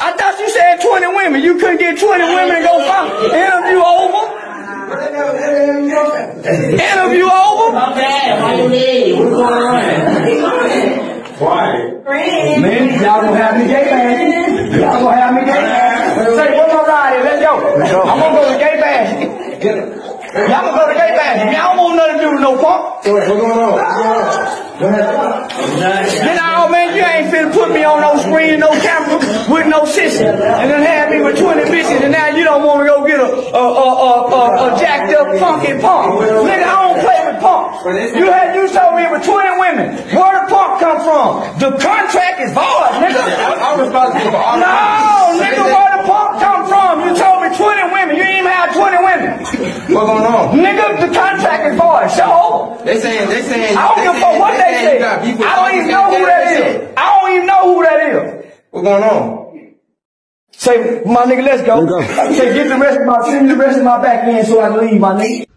I thought you said 20 women. You couldn't get 20 women to go find. Interview over. Interview over. My bad. Why you leave? What's going on? Quiet. Man, y'all gonna have me gay man. Y'all gonna have me gay man. Say, where my ride is? Let's go. I'm gonna go to gay basket. Y'all gonna go to gay basket. Y'all don't want nothing to do with no punk. What's going on? What's going on? Go ahead. You know, man, you ain't finna put me on no screen, no camera, with no sissy, and then have me with 20 bitches, and now you don't want to go a, a, a, a, jacked up funky punk. Nigga, I don't play with punks. You had, you told me it was 20 women. Where the punk come from? The contract is void, nigga. I'm responsible for all No, nigga, where the punk come from? You told me 20 women. You ain't even have 20 women. What's going on? Nigga, the contract is void. So, They saying, they saying. I don't give a fuck what they saying say. you got beef with I don't even know who that is. I don't even know who that is. What's going on? Say, my nigga, let's go. Say, get the rest of my, send me the rest of my back end so I can leave, my nigga.